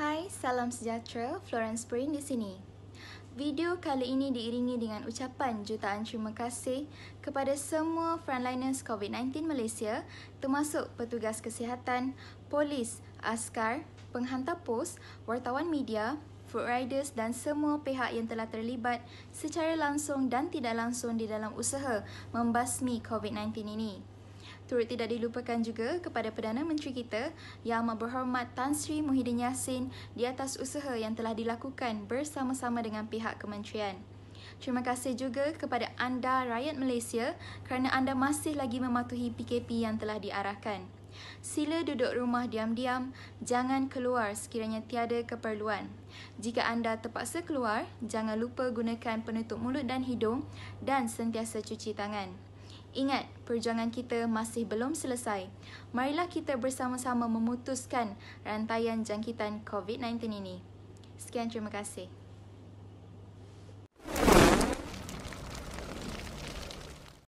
Hai, salam sejahtera. Florence Spring di sini. Video kali ini diiringi dengan ucapan jutaan terima kasih kepada semua frontliners COVID-19 Malaysia termasuk petugas kesihatan, polis, askar, penghantar pos, wartawan media, food riders dan semua pihak yang telah terlibat secara langsung dan tidak langsung di dalam usaha membasmi COVID-19 ini. Turut tidak dilupakan juga kepada Perdana Menteri kita Yang Berhormat Tan Sri Muhyiddin Yassin di atas usaha yang telah dilakukan bersama-sama dengan pihak kementerian. Terima kasih juga kepada anda rakyat Malaysia kerana anda masih lagi mematuhi PKP yang telah diarahkan. Sila duduk rumah diam-diam, jangan keluar sekiranya tiada keperluan. Jika anda terpaksa keluar, jangan lupa gunakan penutup mulut dan hidung dan sentiasa cuci tangan. Ingat, perjuangan kita masih belum selesai. Marilah kita bersama-sama memutuskan rantaian jangkitan COVID-19 ini. Sekian terima kasih.